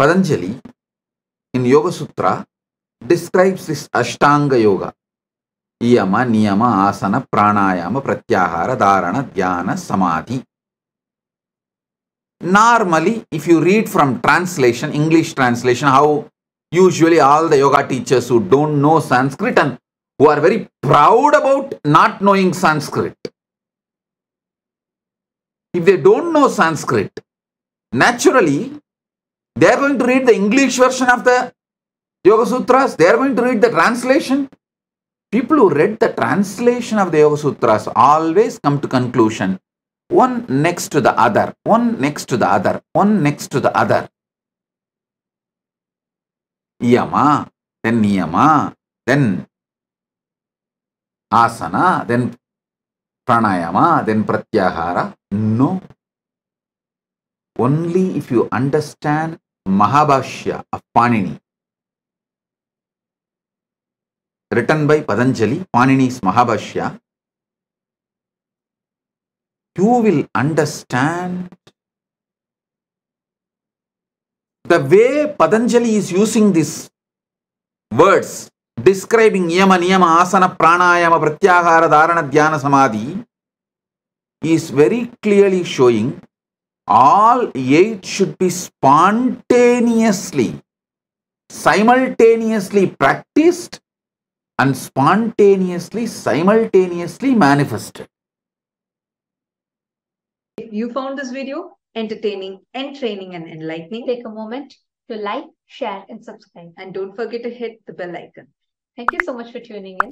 Patanjali in Yoga Sutra describes this Ashtanga Yoga. Yama, Niyama, Asana, Pranayama, Pratyahara, Dharana, Dhyana, Samadhi. Normally, if you read from translation, English translation, how usually all the yoga teachers who don't know Sanskrit and who are very proud about not knowing Sanskrit. If they don't know Sanskrit, naturally they are going to read the English version of the Yoga Sutras, they are going to read the translation. People who read the translation of the Yoga Sutras always come to conclusion one next to the other, one next to the other, one next to the other. Yama, then Niyama, then Asana, then Pranayama, then Pratyahara. No. Only if you understand Mahabhashya of Panini, written by Patanjali, Panini's Mahabhashya, you will understand the way Patanjali is using these words describing yama, niyama, asana, pranayama, pratyahara, dharana, dhyana, samadhi is very clearly showing all eight should be spontaneously, simultaneously practiced and spontaneously, simultaneously manifested. If you found this video entertaining, entraining, and enlightening, Take a moment to like, share, and subscribe. and don't forget to hit the bell icon. Thank you so much for tuning in.